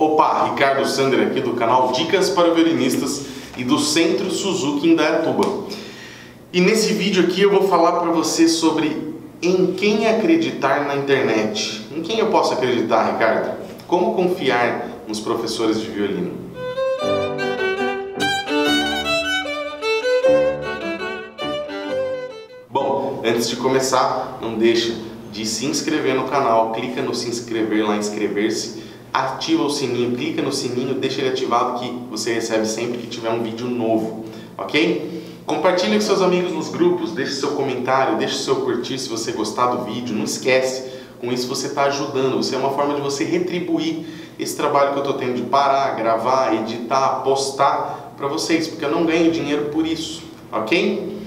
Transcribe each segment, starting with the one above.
Opa, Ricardo Sander aqui do canal Dicas para Violinistas e do Centro Suzuki em Dayatuba. E nesse vídeo aqui eu vou falar para você sobre em quem acreditar na internet. Em quem eu posso acreditar, Ricardo? Como confiar nos professores de violino? Bom, antes de começar, não deixa de se inscrever no canal, clica no se inscrever lá, inscrever-se, ativa o sininho, clica no sininho, deixa ele ativado que você recebe sempre que tiver um vídeo novo, ok? Compartilhe com seus amigos nos grupos, deixe seu comentário, deixe seu curtir se você gostar do vídeo, não esquece, com isso você está ajudando, você é uma forma de você retribuir esse trabalho que eu estou tendo de parar, gravar, editar, postar para vocês, porque eu não ganho dinheiro por isso, ok?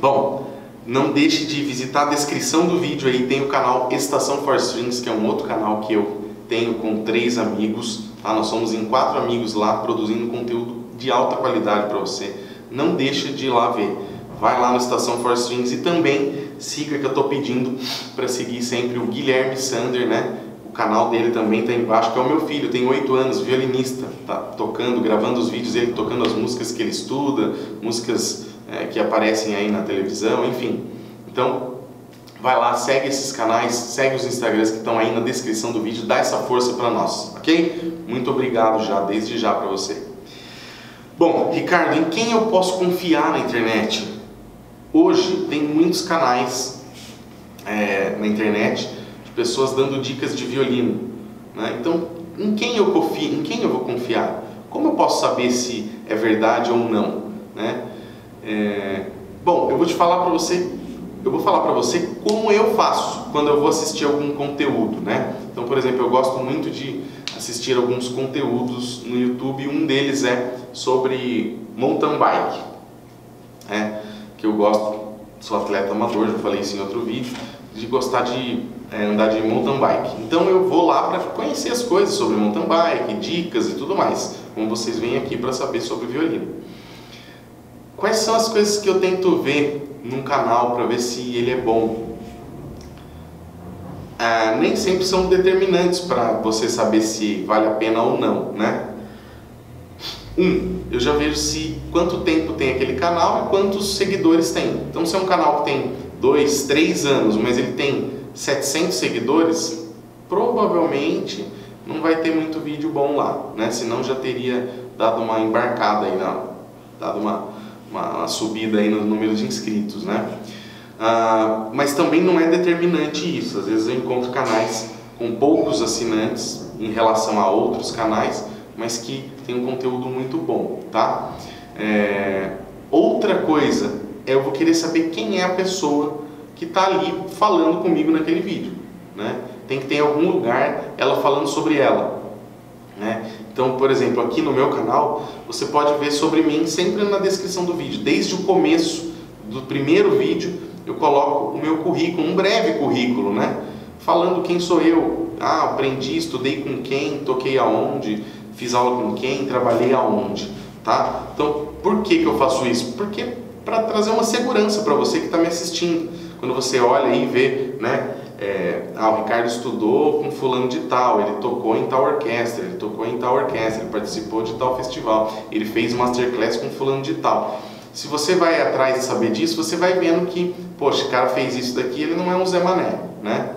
Bom, não deixe de visitar a descrição do vídeo aí, tem o canal Estação for Strings, que é um outro canal que eu tenho com três amigos, tá? Nós somos em quatro amigos lá produzindo conteúdo de alta qualidade para você. Não deixa de ir lá ver. Vai lá no Estação for Strings e também siga que eu estou pedindo para seguir sempre o Guilherme Sander, né? O canal dele também está embaixo, que é o meu filho, tem oito anos, violinista, tá tocando, gravando os vídeos dele, tocando as músicas que ele estuda, músicas é, que aparecem aí na televisão, enfim. Então, vai lá, segue esses canais, segue os Instagrams que estão aí na descrição do vídeo, dá essa força para nós, ok? Muito obrigado já, desde já para você. Bom, Ricardo, em quem eu posso confiar na internet? Hoje tem muitos canais é, na internet de pessoas dando dicas de violino, né? Então, em quem eu confio? Em quem eu vou confiar? Como eu posso saber se é verdade ou não, né? É... Bom, eu vou te falar para você, eu vou falar para você como eu faço quando eu vou assistir algum conteúdo, né? Então, por exemplo, eu gosto muito de assistir alguns conteúdos no YouTube, um deles é sobre mountain bike, é, que eu gosto, sou atleta amador, já falei isso em outro vídeo, de gostar de é, andar de mountain bike. Então eu vou lá para conhecer as coisas sobre mountain bike, dicas e tudo mais, como vocês vêm aqui para saber sobre violino. Quais são as coisas que eu tento ver num canal para ver se ele é bom? Ah, nem sempre são determinantes para você saber se vale a pena ou não, né? Um, eu já vejo se quanto tempo tem aquele canal e quantos seguidores tem. Então, se é um canal que tem dois, três anos, mas ele tem 700 seguidores, provavelmente não vai ter muito vídeo bom lá, né? Senão já teria dado uma embarcada aí, não, dado uma uma, uma subida aí no número de inscritos, né? Ah, mas também não é determinante isso. Às vezes eu encontro canais com poucos assinantes em relação a outros canais, mas que tem um conteúdo muito bom, tá? É, outra coisa é eu vou querer saber quem é a pessoa que está ali falando comigo naquele vídeo, né? Tem que ter algum lugar ela falando sobre ela, né? Então, por exemplo, aqui no meu canal, você pode ver sobre mim sempre na descrição do vídeo. Desde o começo do primeiro vídeo, eu coloco o meu currículo, um breve currículo, né? Falando quem sou eu. Ah, aprendi, estudei com quem, toquei aonde, fiz aula com quem, trabalhei aonde, tá? Então, por que, que eu faço isso? Porque para trazer uma segurança para você que está me assistindo. Quando você olha e vê, né? É, ah, o Ricardo estudou com fulano de tal, ele tocou em tal orquestra, ele tocou em tal orquestra, ele participou de tal festival, ele fez masterclass com fulano de tal. Se você vai atrás de saber disso, você vai vendo que, poxa, o cara fez isso daqui, ele não é um Zé Mané, né?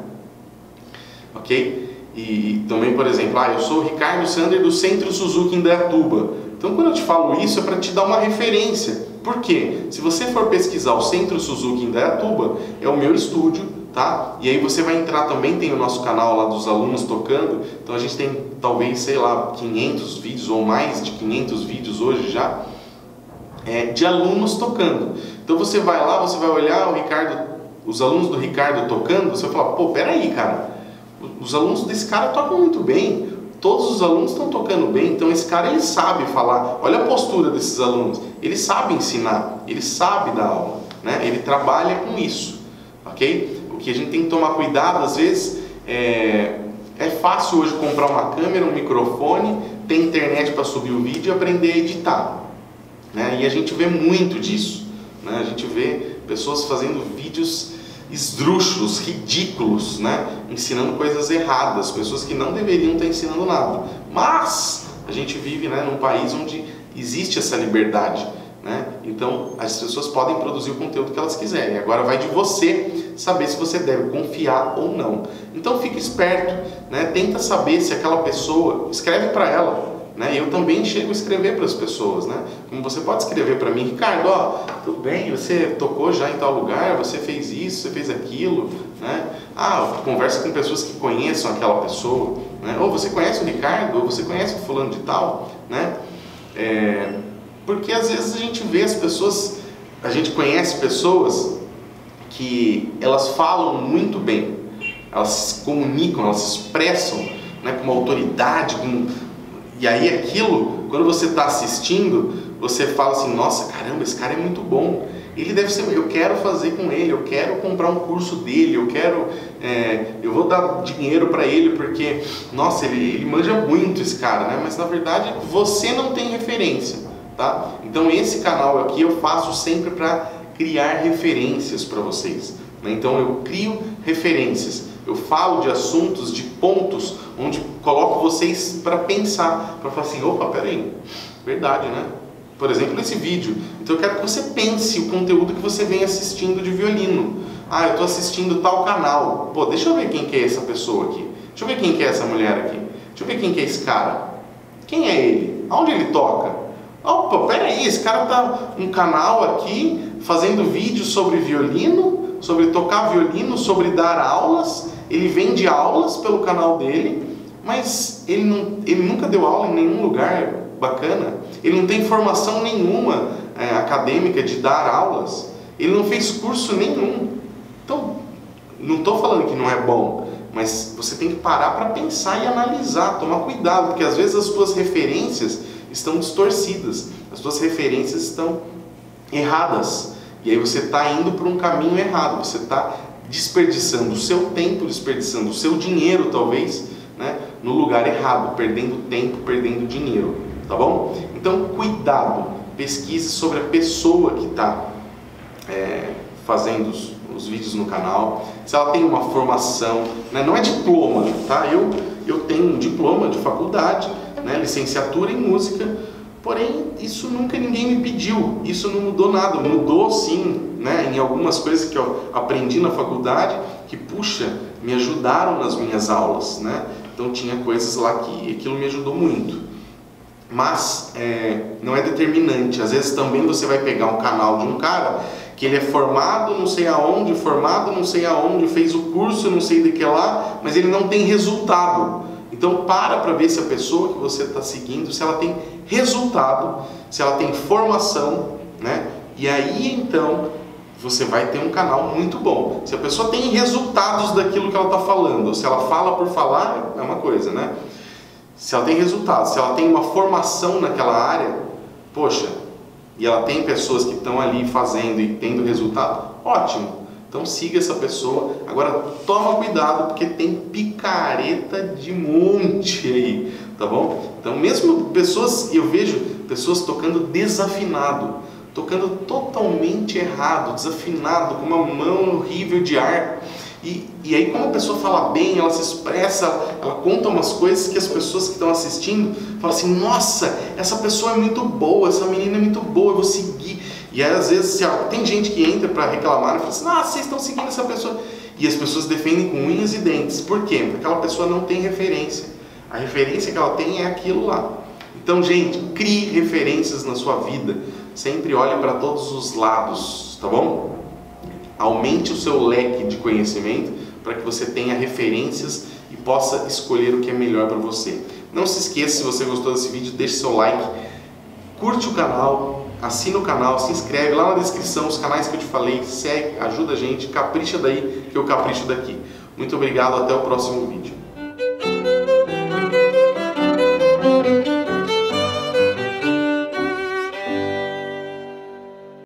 Ok? E também, por exemplo, ah, eu sou o Ricardo Sander do Centro Suzuki em Dayatuba. Então, quando eu te falo isso, é para te dar uma referência. Por quê? Se você for pesquisar o Centro Suzuki em Dayatuba, é o meu estúdio tá? E aí você vai entrar também, tem o nosso canal lá dos alunos tocando, então a gente tem talvez, sei lá, 500 vídeos ou mais de 500 vídeos hoje já, é, de alunos tocando. Então você vai lá, você vai olhar o Ricardo, os alunos do Ricardo tocando, você vai falar, pô, peraí, cara, os alunos desse cara tocam muito bem, todos os alunos estão tocando bem, então esse cara ele sabe falar, olha a postura desses alunos, ele sabe ensinar, ele sabe dar aula, né? ele trabalha com isso, ok? Que a gente tem que tomar cuidado, às vezes é, é fácil hoje comprar uma câmera, um microfone, ter internet para subir o vídeo e aprender a editar. Né? E a gente vê muito disso. Né? A gente vê pessoas fazendo vídeos esdrúxulos, ridículos, né? ensinando coisas erradas, pessoas que não deveriam estar ensinando nada. Mas a gente vive né, num país onde existe essa liberdade. Né? Então as pessoas podem produzir o conteúdo que elas quiserem. Agora vai de você saber se você deve confiar ou não. Então fique esperto, né? tenta saber se aquela pessoa escreve para ela. Né? Eu também chego a escrever para as pessoas, né? Como você pode escrever para mim, Ricardo, ó, tudo bem, você tocou já em tal lugar, você fez isso, você fez aquilo, né? Ah, conversa com pessoas que conheçam aquela pessoa, né? Ou você conhece o Ricardo, ou você conhece o fulano de tal, né? É, porque às vezes a gente vê as pessoas, a gente conhece pessoas que elas falam muito bem, elas se comunicam, elas se expressam né, com uma autoridade, com e aí aquilo, quando você está assistindo, você fala assim, nossa, caramba, esse cara é muito bom. Ele deve ser, eu quero fazer com ele, eu quero comprar um curso dele, eu quero, é, eu vou dar dinheiro para ele porque, nossa, ele, ele manja muito esse cara, né? Mas na verdade você não tem referência, tá? Então esse canal aqui eu faço sempre para criar referências para vocês. Né? Então eu crio referências. Eu falo de assuntos, de pontos, onde coloco vocês para pensar, para falar assim, opa, peraí, verdade, né? Por exemplo, esse vídeo. Então eu quero que você pense o conteúdo que você vem assistindo de violino. Ah, eu estou assistindo tal canal. Pô, deixa eu ver quem que é essa pessoa aqui. Deixa eu ver quem que é essa mulher aqui. Deixa eu ver quem que é esse cara. Quem é ele? Aonde ele toca? Opa, peraí, esse cara tá um canal aqui fazendo vídeos sobre violino, sobre tocar violino, sobre dar aulas. Ele vende aulas pelo canal dele, mas ele, não, ele nunca deu aula em nenhum lugar bacana, ele não tem formação nenhuma é, acadêmica de dar aulas, ele não fez curso nenhum. Então, não estou falando que não é bom, mas você tem que parar para pensar e analisar, tomar cuidado, porque às vezes as suas referências estão distorcidas, as suas referências estão erradas. E aí você está indo para um caminho errado, você está desperdiçando o seu tempo, desperdiçando o seu dinheiro, talvez, né, no lugar errado, perdendo tempo, perdendo dinheiro, tá bom? Então, cuidado, pesquise sobre a pessoa que está é, fazendo os, os, vídeos no canal, se ela tem uma formação, né, não é diploma, tá? Eu, eu tenho um diploma de faculdade, né, licenciatura em música, Porém, isso nunca ninguém me pediu, isso não mudou nada, mudou sim, né, em algumas coisas que eu aprendi na faculdade, que puxa, me ajudaram nas minhas aulas, né? Então tinha coisas lá que aquilo me ajudou muito. Mas é, não é determinante. Às vezes também você vai pegar um canal de um cara que ele é formado não sei aonde, formado não sei aonde, fez o curso não sei de que lá, mas ele não tem resultado. Então para para ver se a pessoa que você está seguindo, se ela tem resultado, se ela tem formação, né? E aí então você vai ter um canal muito bom. Se a pessoa tem resultados daquilo que ela está falando, se ela fala por falar, é uma coisa, né? Se ela tem resultados, se ela tem uma formação naquela área, poxa, e ela tem pessoas que estão ali fazendo e tendo resultado, ótimo. Então siga essa pessoa. Agora toma cuidado porque tem picareta de monte aí, tá bom? Então mesmo pessoas, eu vejo pessoas tocando desafinado, tocando totalmente errado, desafinado, com uma mão horrível de ar. E, e aí como a pessoa fala bem, ela se expressa, ela conta umas coisas que as pessoas que estão assistindo falam assim, nossa, essa pessoa é muito boa, essa menina é muito boa, eu vou seguir. E aí, às vezes, tem gente que entra para reclamar e fala assim: ah, vocês estão seguindo essa pessoa. E as pessoas defendem com unhas e dentes. Por quê? Porque aquela pessoa não tem referência. A referência que ela tem é aquilo lá. Então, gente, crie referências na sua vida. Sempre olhe para todos os lados, tá bom? Aumente o seu leque de conhecimento para que você tenha referências e possa escolher o que é melhor para você. Não se esqueça, se você gostou desse vídeo, deixe seu like, curte o canal, assina o canal, se inscreve lá na descrição, os canais que eu te falei, segue, ajuda a gente, capricha daí que eu capricho daqui. Muito obrigado, até o próximo vídeo.